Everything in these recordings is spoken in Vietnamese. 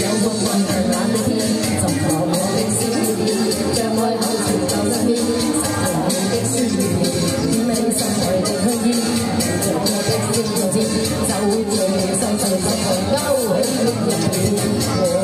有风云强冷的天寻和我的思念点张口全靠身边湿的酸甜点起心爱的香烟弥着我的酸就在你手上不去勾起的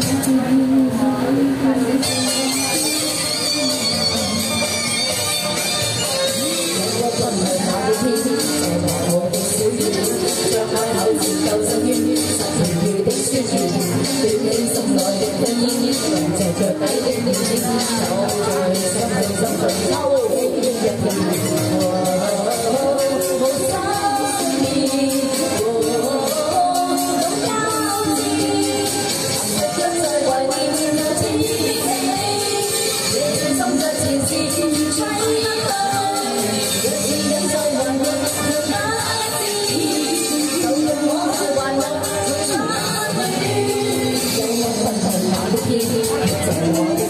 trời trời tay đinh đinh đinh Sao trời sao trời sao trời sao trời Thank you. everyone.